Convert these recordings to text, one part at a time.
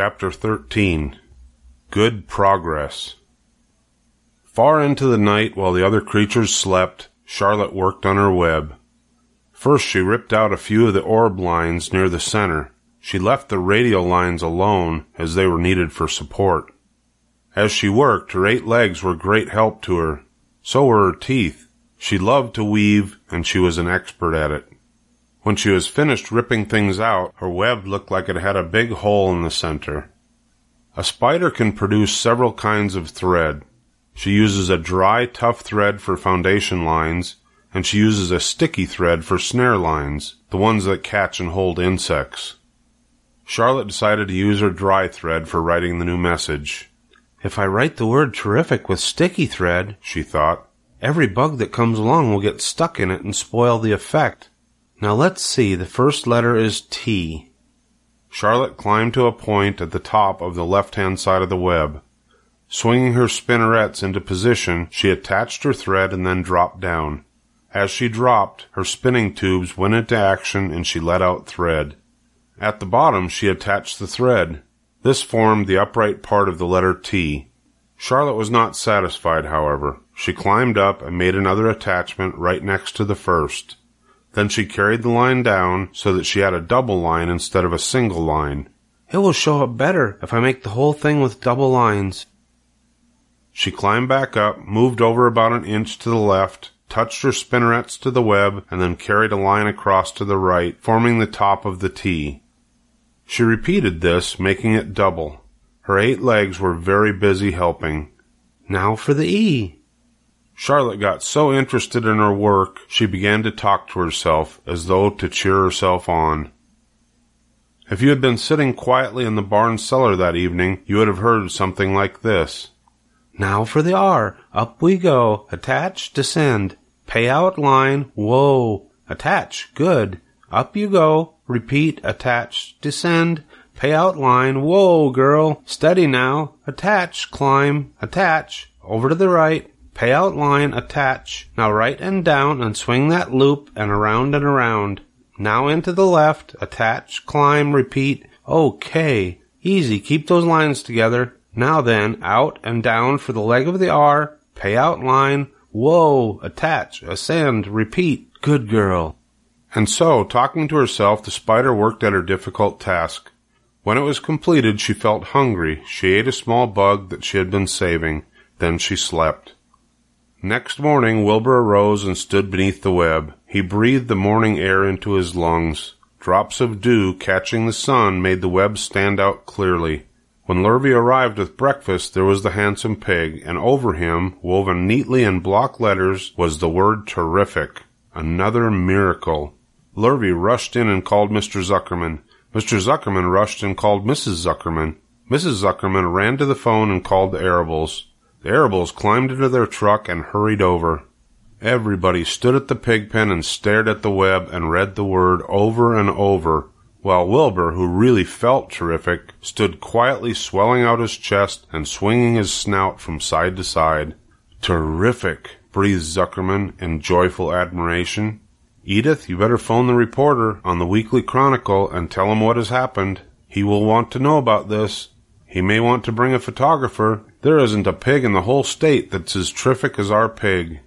Chapter 13 Good Progress Far into the night, while the other creatures slept, Charlotte worked on her web. First, she ripped out a few of the orb lines near the center. She left the radial lines alone, as they were needed for support. As she worked, her eight legs were great help to her. So were her teeth. She loved to weave, and she was an expert at it. When she was finished ripping things out, her web looked like it had a big hole in the center. A spider can produce several kinds of thread. She uses a dry, tough thread for foundation lines, and she uses a sticky thread for snare lines, the ones that catch and hold insects. Charlotte decided to use her dry thread for writing the new message. If I write the word terrific with sticky thread, she thought, every bug that comes along will get stuck in it and spoil the effect. Now let's see, the first letter is T. Charlotte climbed to a point at the top of the left-hand side of the web. Swinging her spinnerets into position, she attached her thread and then dropped down. As she dropped, her spinning tubes went into action and she let out thread. At the bottom, she attached the thread. This formed the upright part of the letter T. Charlotte was not satisfied, however. She climbed up and made another attachment right next to the first. Then she carried the line down so that she had a double line instead of a single line. It will show up better if I make the whole thing with double lines. She climbed back up, moved over about an inch to the left, touched her spinnerets to the web, and then carried a line across to the right, forming the top of the T. She repeated this, making it double. Her eight legs were very busy helping. Now for the E. Charlotte got so interested in her work, she began to talk to herself as though to cheer herself on. If you had been sitting quietly in the barn cellar that evening, you would have heard something like this. Now for the R. Up we go. Attach, descend. Pay out line. Whoa. Attach. Good. Up you go. Repeat. Attach, descend. Pay out line. Whoa, girl. Steady now. Attach, climb. Attach. Over to the right. Payout line, attach. Now right and down and swing that loop and around and around. Now into the left, attach, climb, repeat. Okay. Easy, keep those lines together. Now then, out and down for the leg of the R, payout line, whoa, attach, ascend, repeat. Good girl. And so, talking to herself, the spider worked at her difficult task. When it was completed, she felt hungry. She ate a small bug that she had been saving. Then she slept. Next morning, Wilbur arose and stood beneath the web. He breathed the morning air into his lungs. Drops of dew catching the sun made the web stand out clearly. When Lurvy arrived with breakfast, there was the handsome pig, and over him, woven neatly in block letters, was the word terrific. Another miracle. Lurvy rushed in and called Mr. Zuckerman. Mr. Zuckerman rushed and called Mrs. Zuckerman. Mrs. Zuckerman ran to the phone and called the Arables. The Arables climbed into their truck and hurried over. Everybody stood at the pig pen and stared at the web and read the word over and over, while Wilbur, who really felt terrific, stood quietly swelling out his chest and swinging his snout from side to side. Terrific, breathed Zuckerman in joyful admiration. Edith, you better phone the reporter on the Weekly Chronicle and tell him what has happened. He will want to know about this. He may want to bring a photographer. There isn't a pig in the whole state that's as terrific as our pig.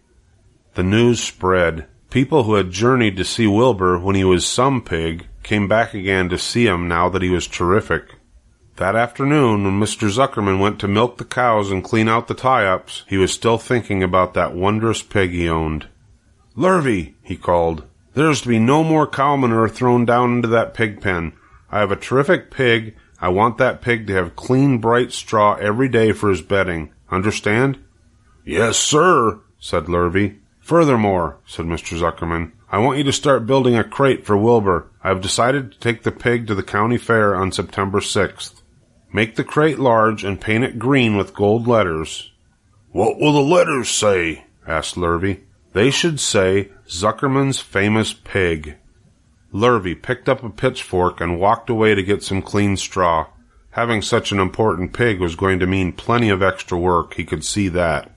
The news spread. People who had journeyed to see Wilbur when he was some pig came back again to see him now that he was terrific. That afternoon, when Mr. Zuckerman went to milk the cows and clean out the tie-ups, he was still thinking about that wondrous pig he owned. Lurvy, he called, there is to be no more cow manure thrown down into that pig pen. I have a terrific pig, I want that pig to have clean, bright straw every day for his bedding. Understand? Yes, sir, said Lurvy. Furthermore, said Mr. Zuckerman, I want you to start building a crate for Wilbur. I have decided to take the pig to the county fair on September 6th. Make the crate large and paint it green with gold letters. What will the letters say? asked Lurvy. They should say Zuckerman's famous pig. Lurvy picked up a pitchfork and walked away to get some clean straw. Having such an important pig was going to mean plenty of extra work, he could see that.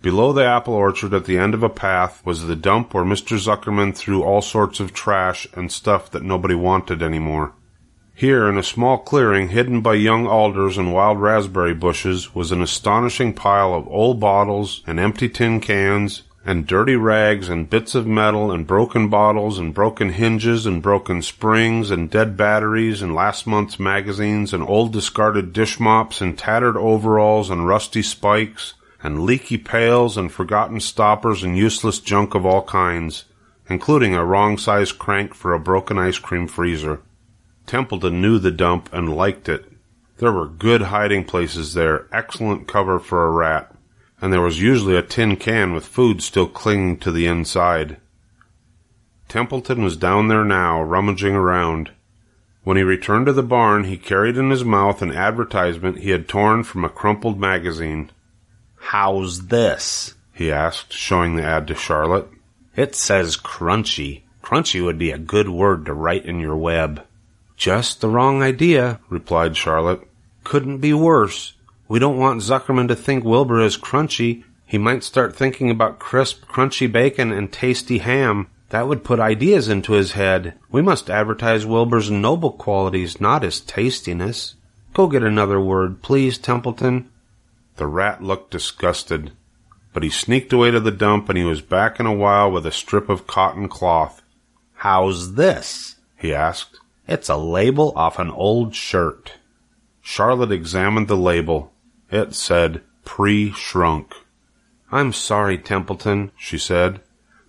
Below the apple orchard at the end of a path was the dump where Mr. Zuckerman threw all sorts of trash and stuff that nobody wanted anymore. Here, in a small clearing hidden by young alders and wild raspberry bushes, was an astonishing pile of old bottles and empty tin cans and dirty rags and bits of metal and broken bottles and broken hinges and broken springs and dead batteries and last month's magazines and old discarded dish mops and tattered overalls and rusty spikes and leaky pails and forgotten stoppers and useless junk of all kinds, including a wrong sized crank for a broken ice cream freezer. Templeton knew the dump and liked it. There were good hiding places there, excellent cover for a rat and there was usually a tin can with food still clinging to the inside. Templeton was down there now, rummaging around. When he returned to the barn, he carried in his mouth an advertisement he had torn from a crumpled magazine. How's this? he asked, showing the ad to Charlotte. It says crunchy. Crunchy would be a good word to write in your web. Just the wrong idea, replied Charlotte. Couldn't be worse. We don't want Zuckerman to think Wilbur is crunchy. He might start thinking about crisp, crunchy bacon and tasty ham. That would put ideas into his head. We must advertise Wilbur's noble qualities, not his tastiness. Go get another word, please, Templeton. The rat looked disgusted, but he sneaked away to the dump and he was back in a while with a strip of cotton cloth. How's this? he asked. It's a label off an old shirt. Charlotte examined the label. It said pre-shrunk. I'm sorry, Templeton, she said,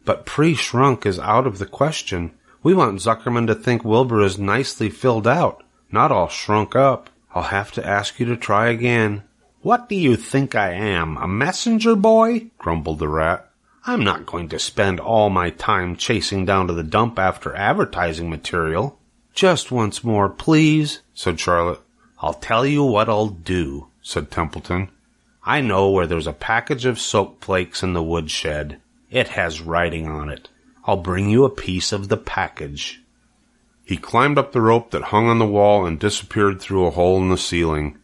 but pre-shrunk is out of the question. We want Zuckerman to think Wilbur is nicely filled out, not all shrunk up. I'll have to ask you to try again. What do you think I am, a messenger boy? grumbled the rat. I'm not going to spend all my time chasing down to the dump after advertising material. Just once more, please, said Charlotte. I'll tell you what I'll do said Templeton. I know where there's a package of soap flakes in the woodshed. It has writing on it. I'll bring you a piece of the package. He climbed up the rope that hung on the wall and disappeared through a hole in the ceiling.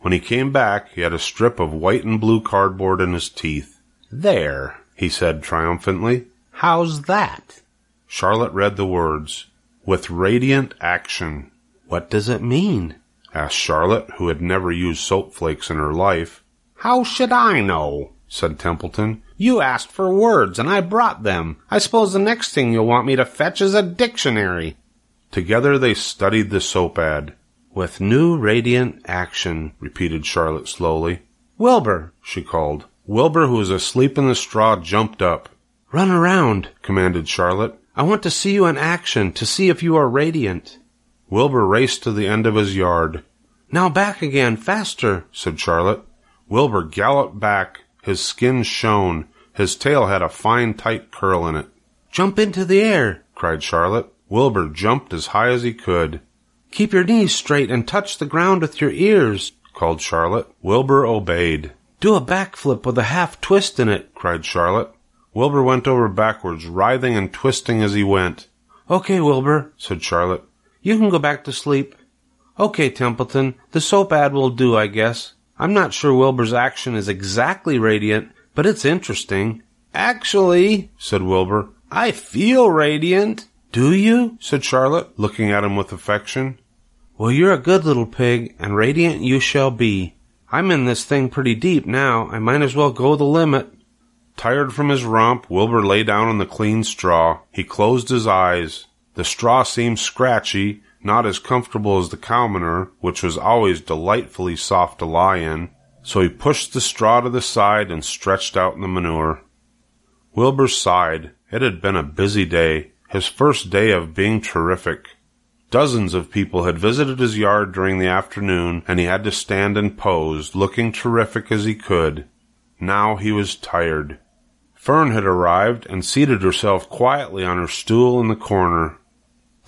When he came back, he had a strip of white and blue cardboard in his teeth. There, he said triumphantly. How's that? Charlotte read the words, with radiant action. What does it mean? Asked Charlotte, who had never used soap flakes in her life. How should I know? said Templeton. You asked for words, and I brought them. I suppose the next thing you'll want me to fetch is a dictionary. Together they studied the soap ad. With new radiant action, repeated Charlotte slowly. Wilbur, she called. Wilbur, who was asleep in the straw, jumped up. Run around, commanded Charlotte. I want to see you in action, to see if you are radiant. Wilbur raced to the end of his yard. Now back again, faster, said Charlotte. Wilbur galloped back. His skin shone. His tail had a fine tight curl in it. Jump into the air, cried Charlotte. Wilbur jumped as high as he could. Keep your knees straight and touch the ground with your ears, called Charlotte. Wilbur obeyed. Do a backflip with a half twist in it, cried Charlotte. Wilbur went over backwards, writhing and twisting as he went. Okay, Wilbur, said Charlotte. You can go back to sleep. Okay, Templeton, the soap ad will do, I guess. I'm not sure Wilbur's action is exactly radiant, but it's interesting. Actually, said Wilbur, I feel radiant. Do you? said Charlotte, looking at him with affection. Well, you're a good little pig, and radiant you shall be. I'm in this thing pretty deep now. I might as well go the limit. Tired from his romp, Wilbur lay down on the clean straw. He closed his eyes. The straw seemed scratchy, not as comfortable as the cow which was always delightfully soft to lie in, so he pushed the straw to the side and stretched out in the manure. Wilbur sighed. It had been a busy day, his first day of being terrific. Dozens of people had visited his yard during the afternoon, and he had to stand and pose, looking terrific as he could. Now he was tired. Fern had arrived and seated herself quietly on her stool in the corner.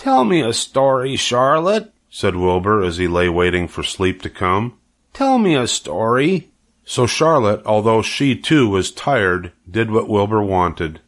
Tell me a story, Charlotte, said Wilbur as he lay waiting for sleep to come. Tell me a story. So Charlotte, although she too was tired, did what Wilbur wanted.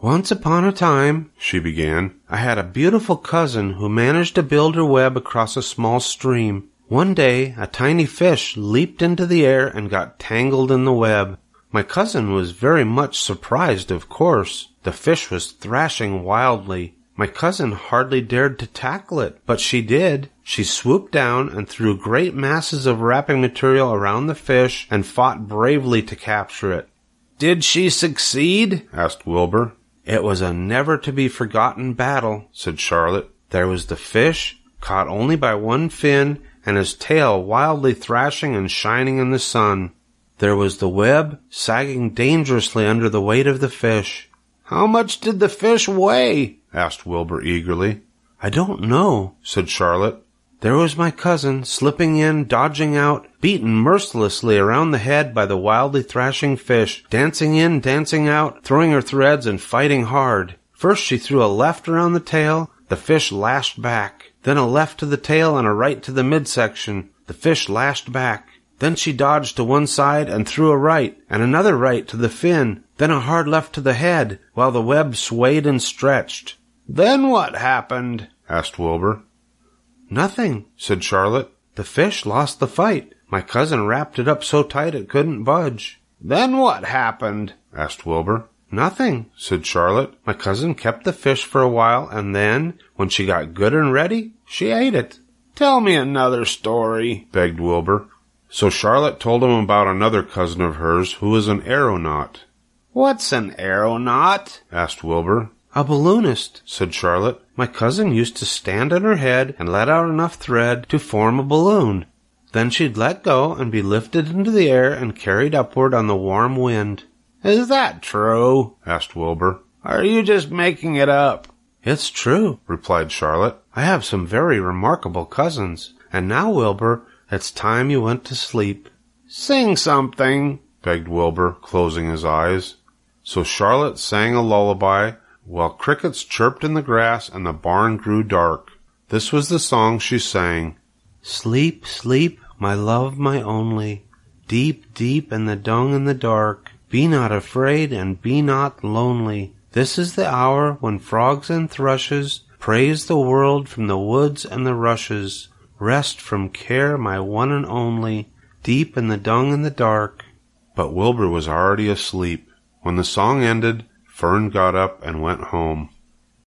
Once upon a time, she began, I had a beautiful cousin who managed to build her web across a small stream. One day, a tiny fish leaped into the air and got tangled in the web. My cousin was very much surprised, of course. The fish was thrashing wildly. My cousin hardly dared to tackle it, but she did. She swooped down and threw great masses of wrapping material around the fish and fought bravely to capture it. Did she succeed? asked Wilbur. It was a never to be forgotten battle, said Charlotte. There was the fish, caught only by one fin, and his tail wildly thrashing and shining in the sun. There was the web, sagging dangerously under the weight of the fish. How much did the fish weigh? Asked Wilbur eagerly. I don't know, said Charlotte. There was my cousin, slipping in, dodging out, beaten mercilessly around the head by the wildly thrashing fish, dancing in, dancing out, throwing her threads and fighting hard. First she threw a left around the tail, the fish lashed back. Then a left to the tail and a right to the midsection. The fish lashed back. Then she dodged to one side and threw a right, and another right to the fin, then a hard left to the head, while the web swayed and stretched. Then what happened? asked Wilbur. Nothing, said Charlotte. The fish lost the fight. My cousin wrapped it up so tight it couldn't budge. Then what happened? asked Wilbur. Nothing, said Charlotte. My cousin kept the fish for a while, and then, when she got good and ready, she ate it. Tell me another story, begged Wilbur. So Charlotte told him about another cousin of hers who was an aeronaut. What's an aeronaut? asked Wilbur. A balloonist, said Charlotte. My cousin used to stand on her head and let out enough thread to form a balloon. Then she'd let go and be lifted into the air and carried upward on the warm wind. Is that true? asked Wilbur. Are you just making it up? It's true, replied Charlotte. I have some very remarkable cousins. And now, Wilbur, it's time you went to sleep. Sing something, begged Wilbur, closing his eyes. So Charlotte sang a lullaby while crickets chirped in the grass and the barn grew dark. This was the song she sang. Sleep, sleep, my love, my only, deep, deep in the dung and the dark. Be not afraid and be not lonely. This is the hour when frogs and thrushes praise the world from the woods and the rushes. Rest from care, my one and only, deep in the dung and the dark. But Wilbur was already asleep. When the song ended, Fern got up and went home.